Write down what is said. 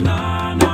Na, na.